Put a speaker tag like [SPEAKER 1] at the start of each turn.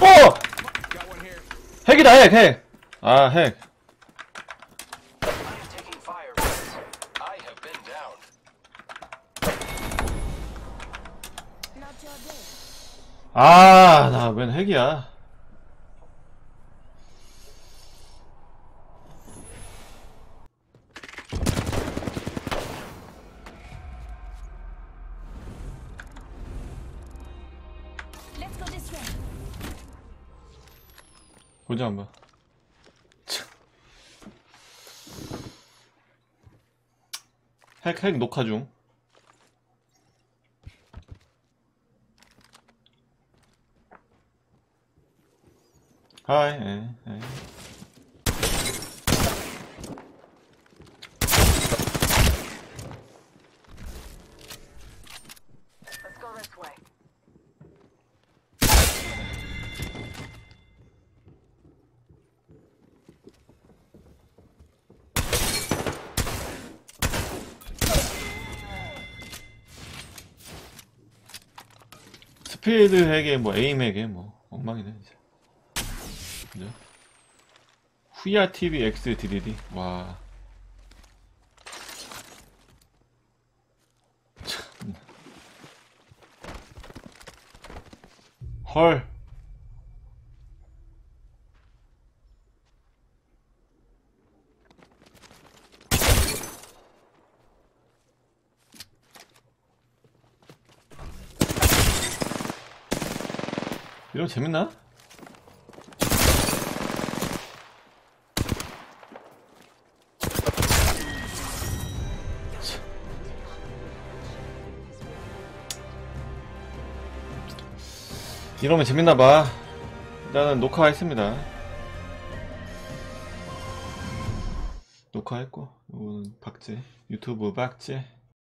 [SPEAKER 1] 어! 핵이다 핵 핵! 아 핵. 아, 나 웬 핵이야. 보자 한번. 참. 핵, 핵 녹화 중. 하이, 에, 에. 스피드 핵에 뭐 에임 핵에 뭐 엉망이네 진짜. 그죠? 후야 TV X DDD 와. 참. 헐. 이런 거 재밌나? 이러면 재밌나 봐. 일단은 녹화했습니다. 녹화했고, 이거는 박제, 유튜브 박제.